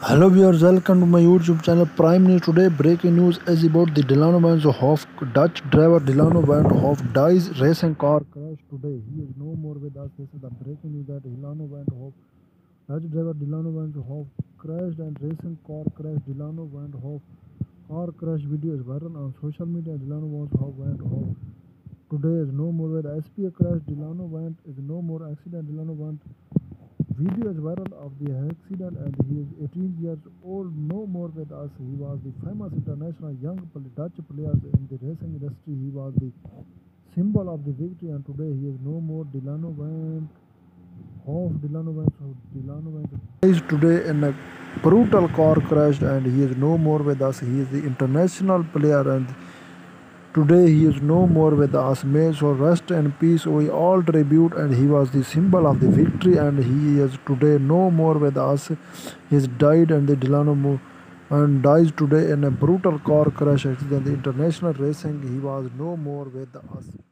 Hello viewers, welcome to my YouTube channel Prime News. Today breaking news is about the Delano Van Hoff. Dutch driver Delano Van Hoff dies racing car crash today. He is no more with us. This is the breaking news that Delano Van Hoff, Dutch driver Delano Van Hoff crashed and racing car crash. Delano Van Hoff car crash video is viral on social media. Delano Van Hoff Van Hoff today is no more with SPA crash. Delano Van is no more accident. Delano Van Video is viral of the accident and he is 18 years old, no more with us. He was the famous international young Dutch player in the racing industry. He was the symbol of the victory and today he is no more. Dilano went off. Dilano went Dilano went is today in a brutal car crash and he is no more with us. He is the international player and Today he is no more with us. May so rest and peace. We all tribute and he was the symbol of the victory and he is today no more with us. He has died and the Dilano and dies today in a brutal car crash accident. The international racing he was no more with us.